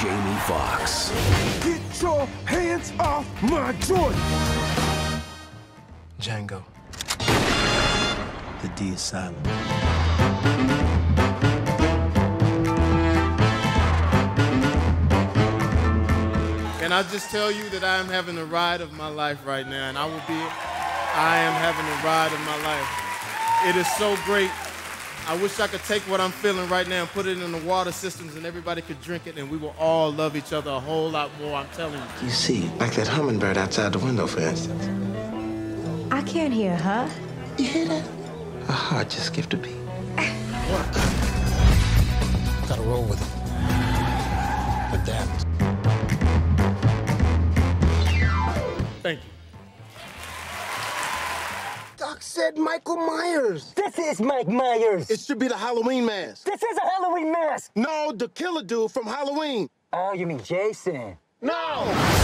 Jamie Foxx. Get your hands off my joint! Django. The D is silent. Can I just tell you that I am having the ride of my life right now, and I will be, I am having the ride of my life. It is so great. I wish I could take what I'm feeling right now and put it in the water systems and everybody could drink it and we will all love each other a whole lot more, I'm telling you. You see, like that hummingbird outside the window, for instance. I can't hear her. You hear that? A heart just skipped a beat. Gotta roll with it. Adapt. Thank you. Said Michael Myers. This is Mike Myers. It should be the Halloween mask. This is a Halloween mask. No, the killer dude from Halloween. Oh, you mean Jason? No!